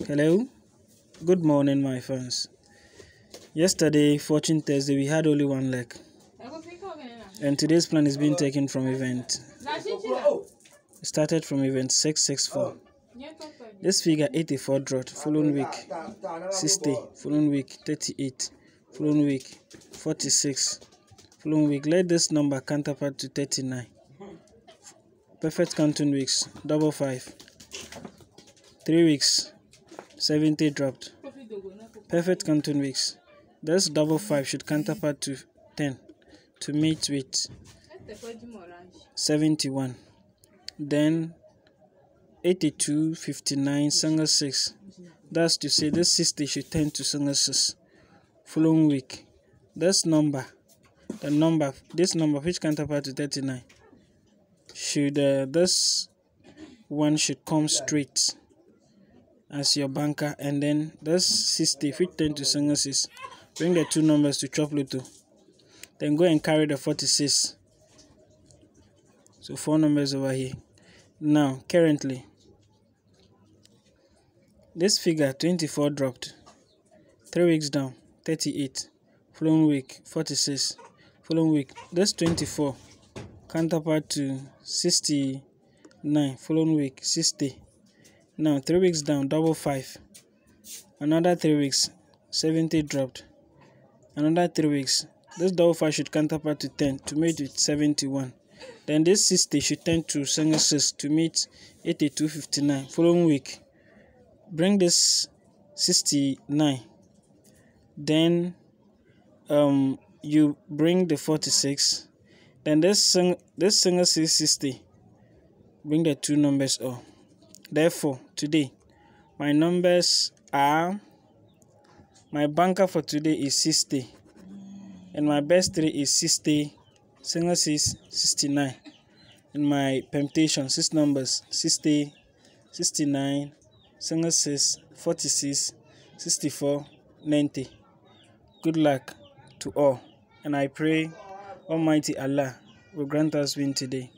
Hello, good morning, my friends. Yesterday, Fortune Thursday, we had only one leg, and today's plan is being taken from event. It started from event 664. This figure 84 drought, following week 60, following week 38, following week 46, following week. Let this number counterpart to 39. Perfect counting weeks, double five. Three weeks, 70 dropped. Perfect counting weeks. This double 5 should counterpart to 10 to meet with 71. Then 82, 59, single 6. That's to say this 60 should tend to single 6. Following week, this number, the number, this number which counterpart to 39, should uh, this one should come straight as your banker and then this 60 fit 10 to single 6 bring the two numbers to chop lotto then go and carry the 46 so four numbers over here. Now currently this figure 24 dropped. Three weeks down 38 following week 46 following week this 24 counterpart to 69 following week 60 now three weeks down double five. Another three weeks 70 dropped. Another three weeks this double five should counterpart to 10 to meet with 71 then this 60 should turn to single 6 to meet 8259 following week bring this 69 then um you bring the 46 then this sing this single 660 bring the two numbers up Therefore, today, my numbers are my banker for today is 60, and my best three is 60, single 6, 69, and my permutation, six numbers 60, 69, single 6, 46, 64, 90. Good luck to all, and I pray Almighty Allah will grant us win today.